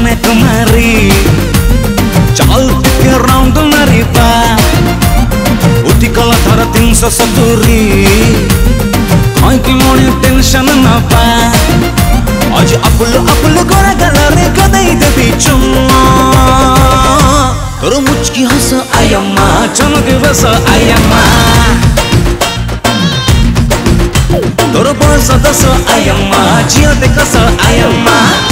ମାରି ଚାଲ ଟିକେ ରାଉଣ୍ଡ ମାରିବା ଉଠି କଲା ଥର ତିନିଶହ ସତୁରି କାହିଁକି ମଣି ଟେନସନ ନବା ଆଜି ଆପୁଲ ଆପୁଲ ଗୋରା ଗାଲରେ ଗଦେଇ ଦେବି ଚୁମ୍ମା ତୋର ମୁଚକି ହସ ଆୟମ୍ମା ଚମକି ବସ ଆୟମ୍ମା ତୋର ବୟସ ଦଶ ଆୟମ୍ମା ଝିଅ ଦେଖସ ଆୟମ୍ମା ତୋର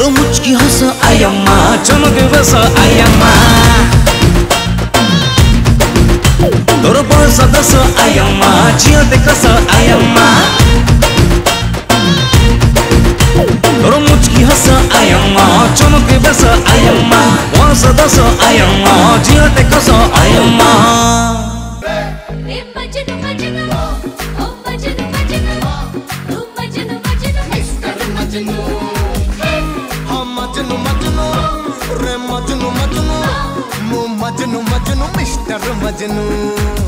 रो मुचकी हंस आयम्मा चमक बस आयम्मा तोर बस दस आयम्मा जियो देखस आयम्मा रो मुचकी हंस आयम्मा चमक बस आयम्मा बस दस आयम्मा जियो देखस आयम्मा मजनू। ਮਜਨੂ ਮਜਨੂ ਮਿਸਟਰ ਮਜਨੂ।